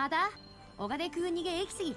あだ、おがでくにげえきすぎ。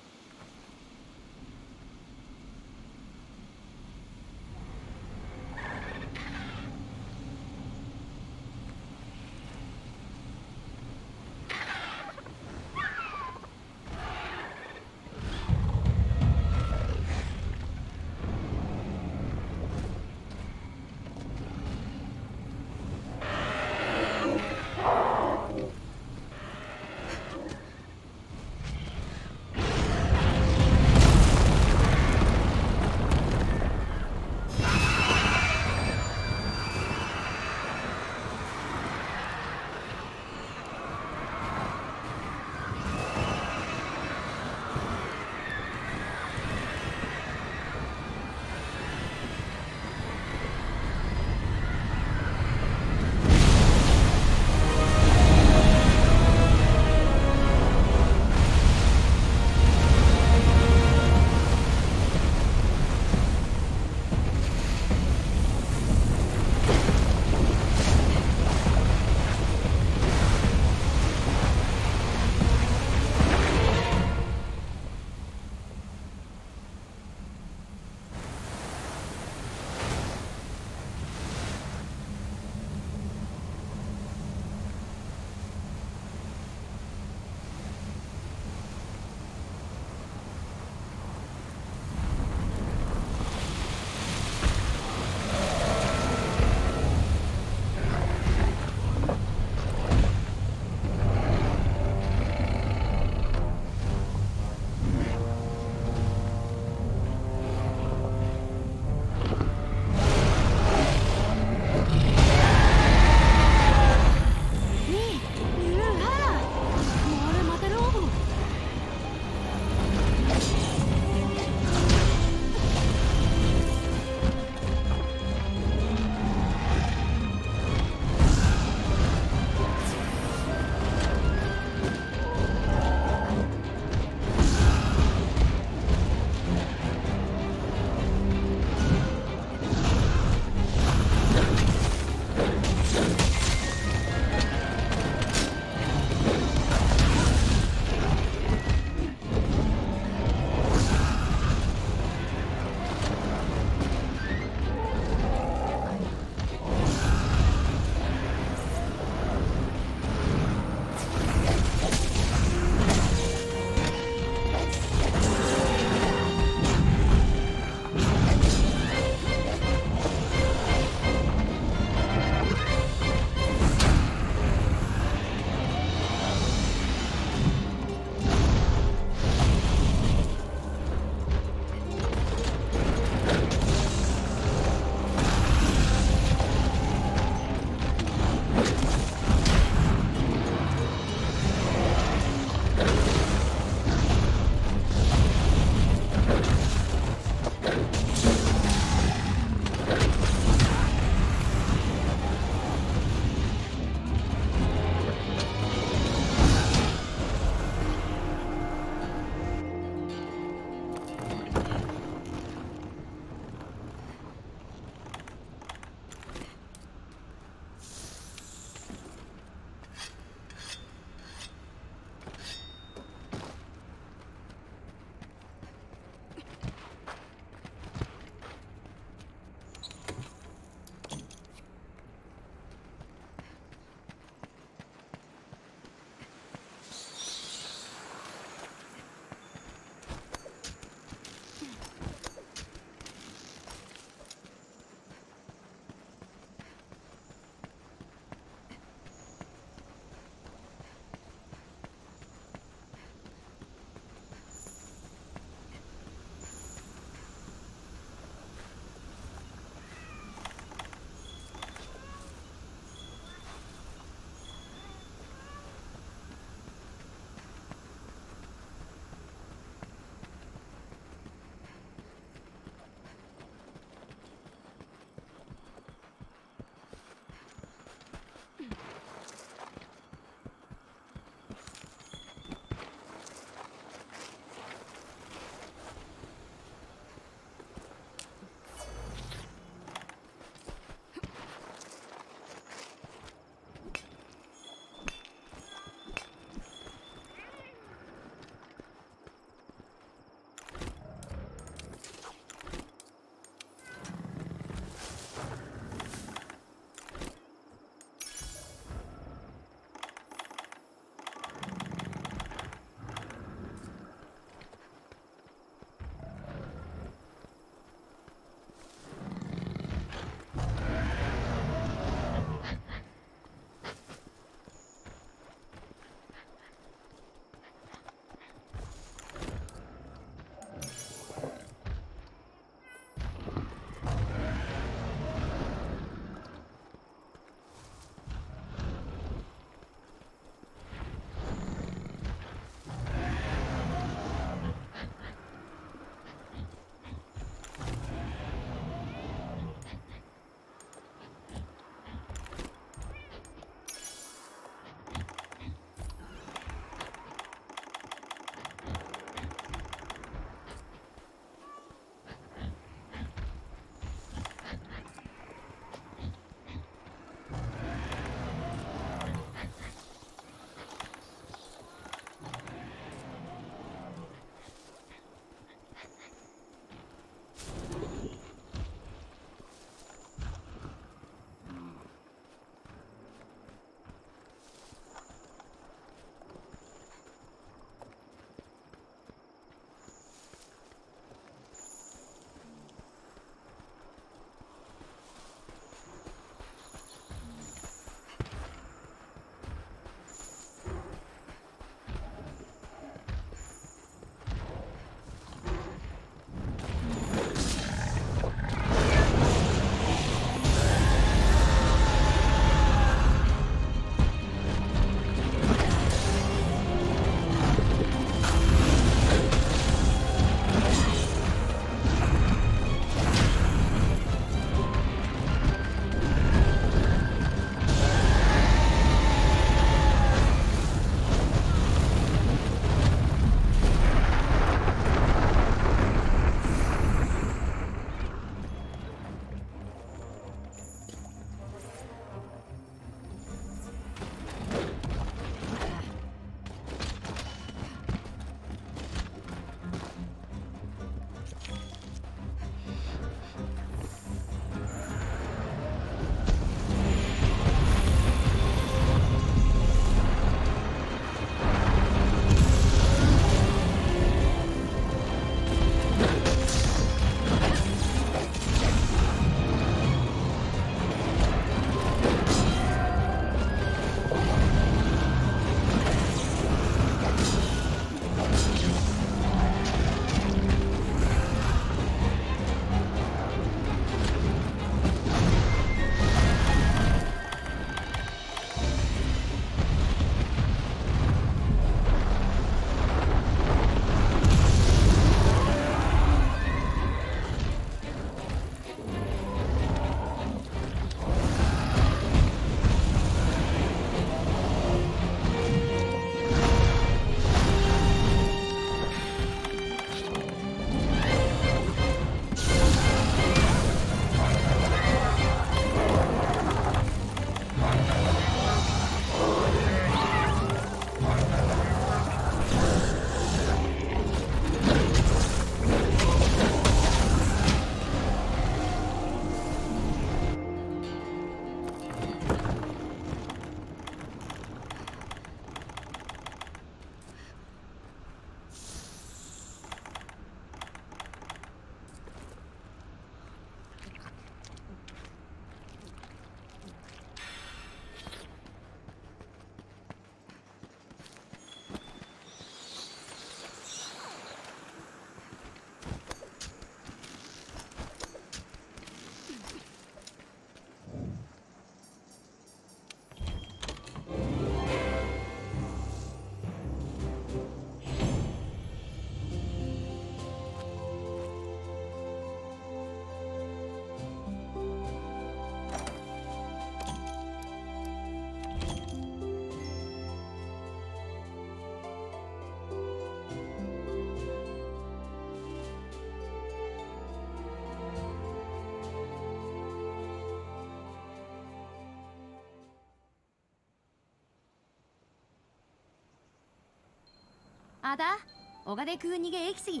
あだおがでくう逃げえきすぎ。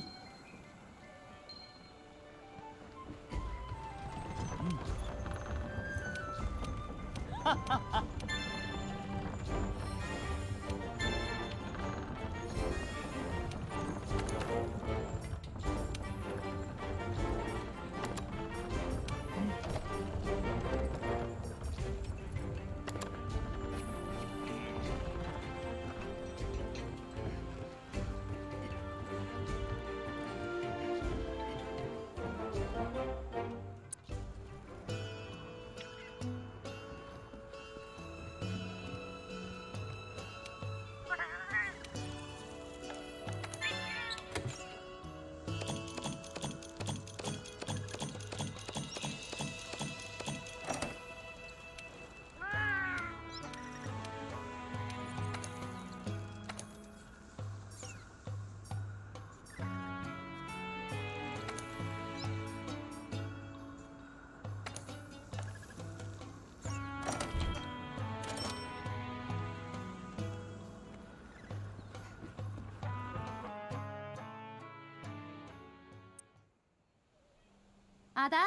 あだ。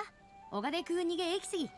おがでくにげえきすぎ。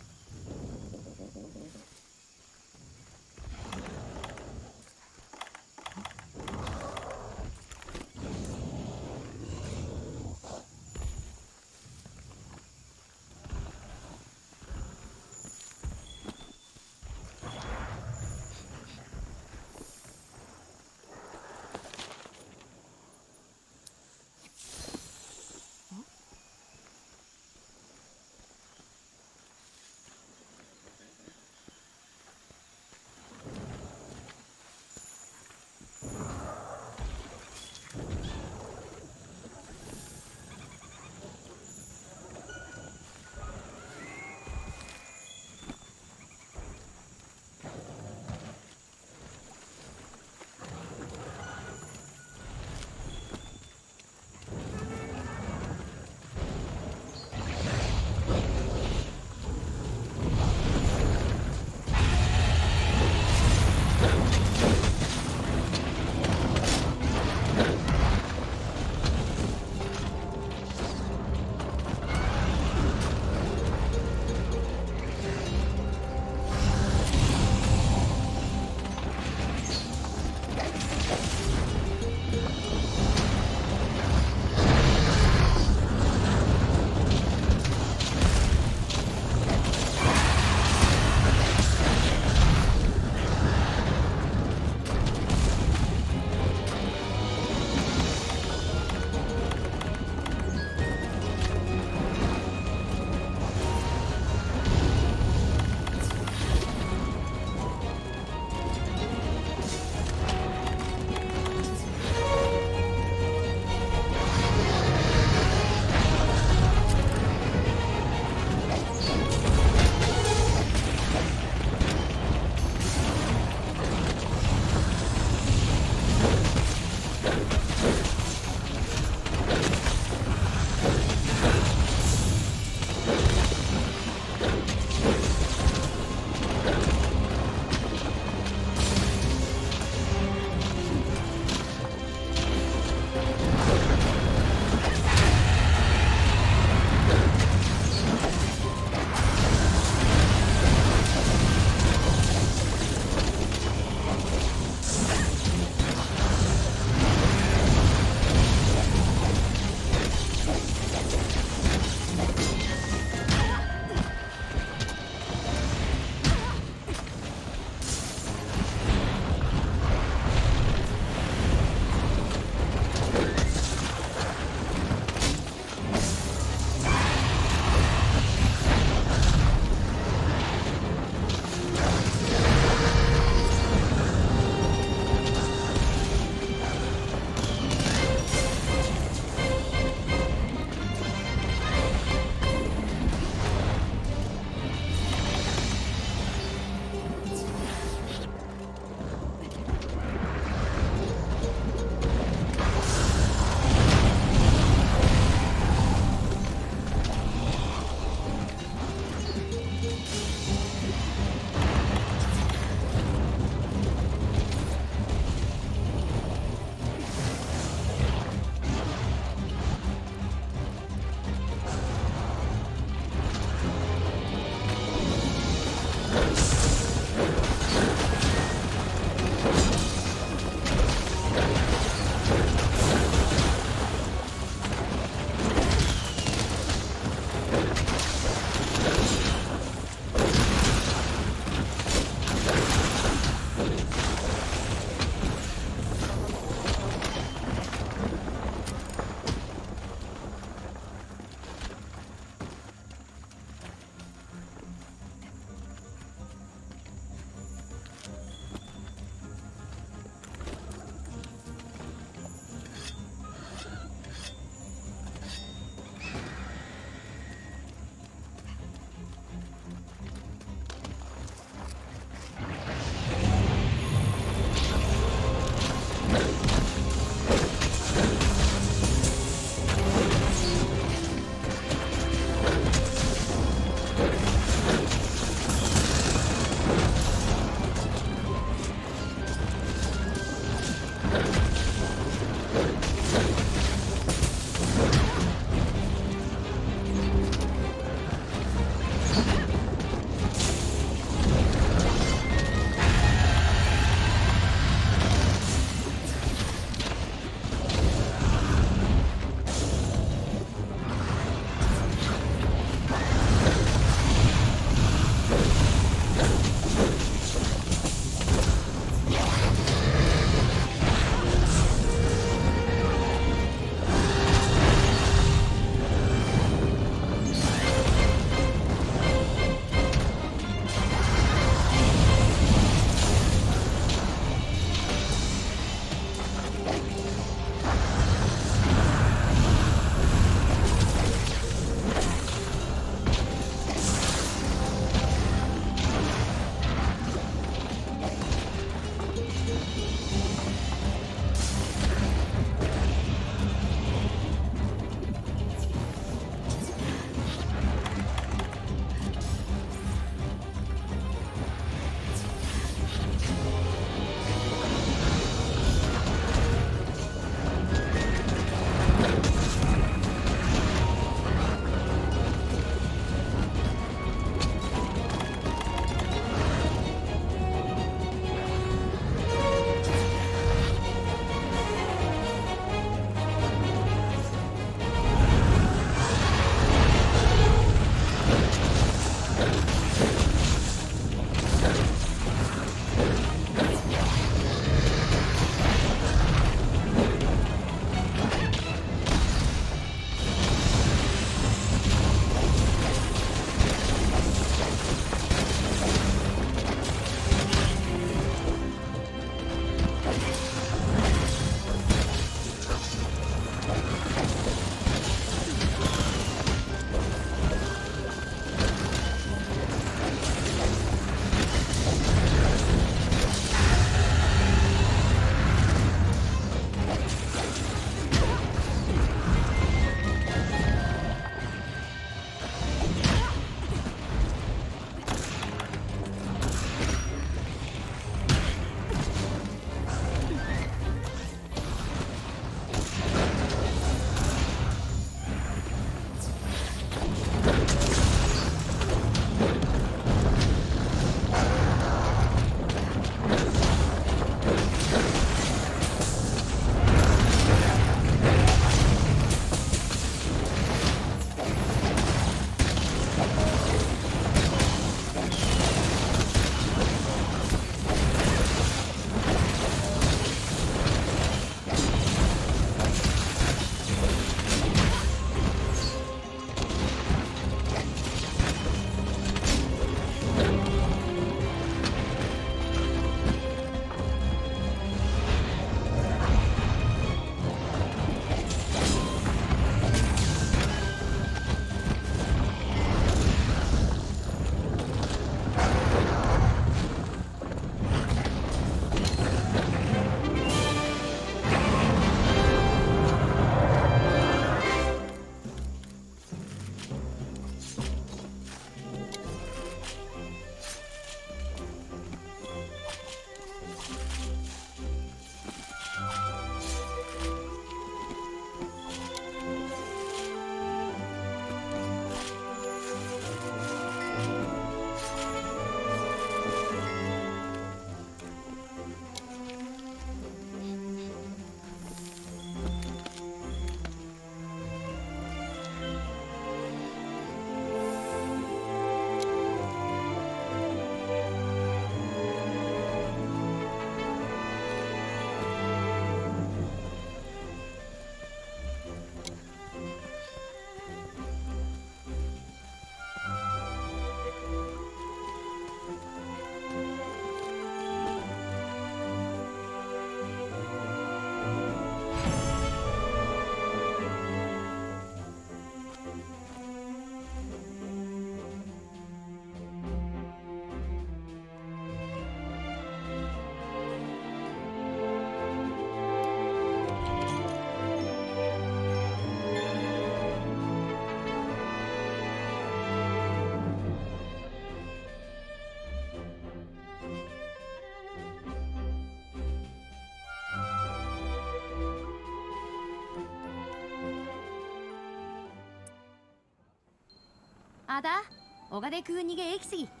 あだ、おがでくにげえきすぎ。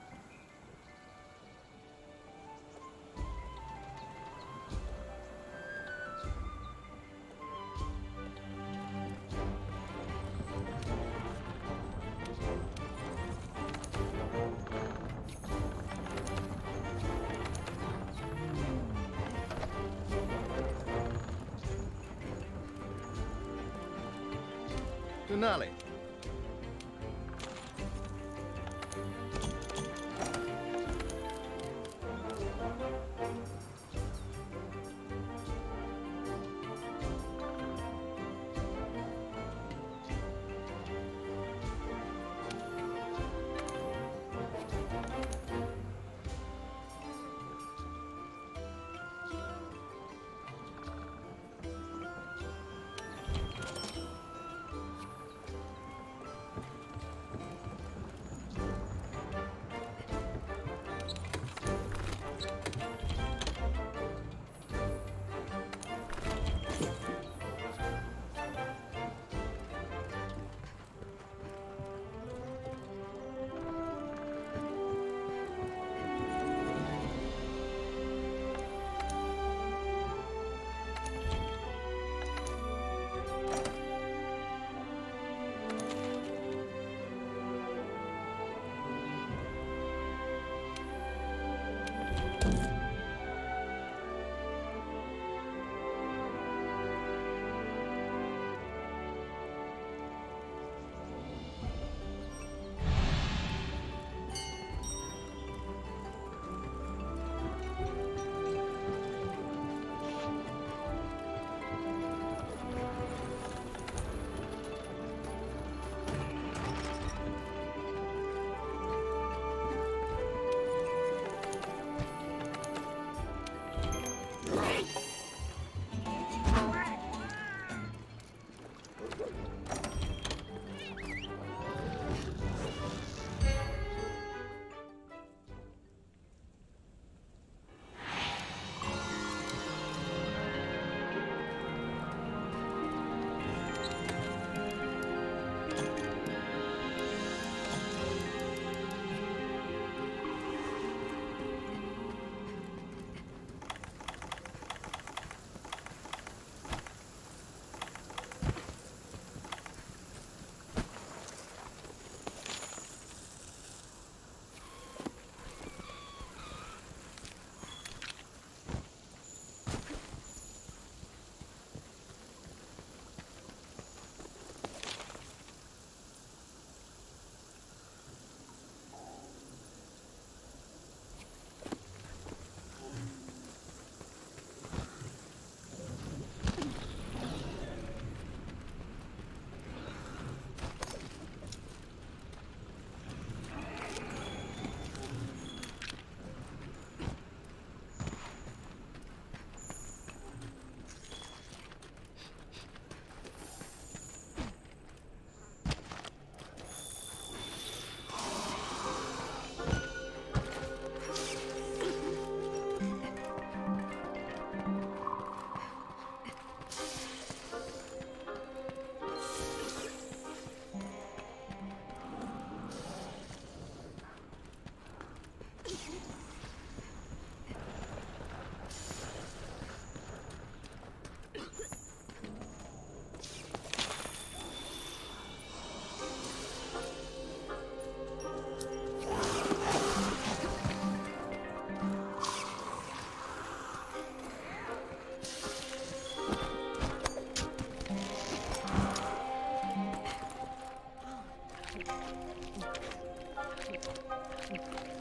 うん。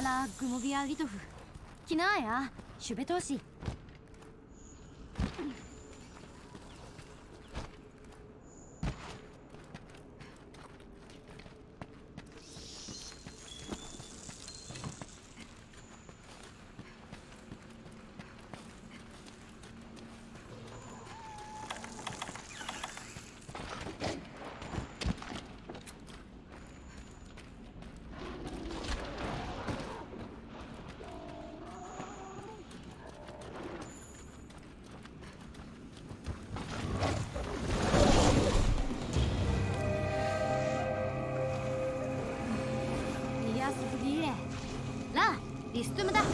ラーグモビアリトフ。キナーヤ、シュベトーシ。Jasbrie. lah, isim tak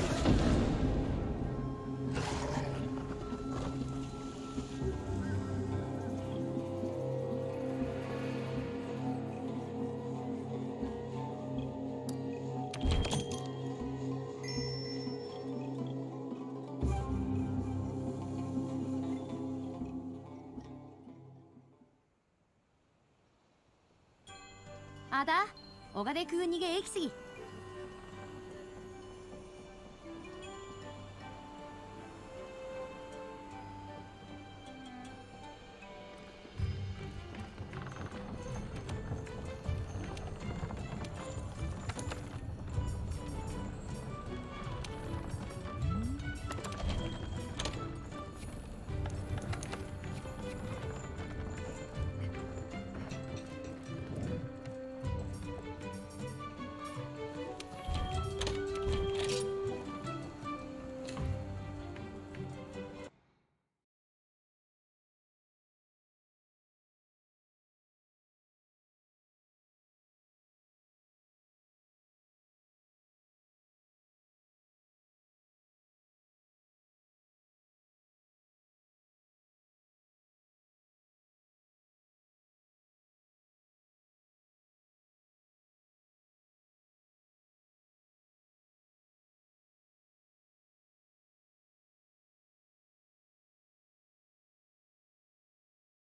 Ada? 小金くん逃げ行き過ぎ。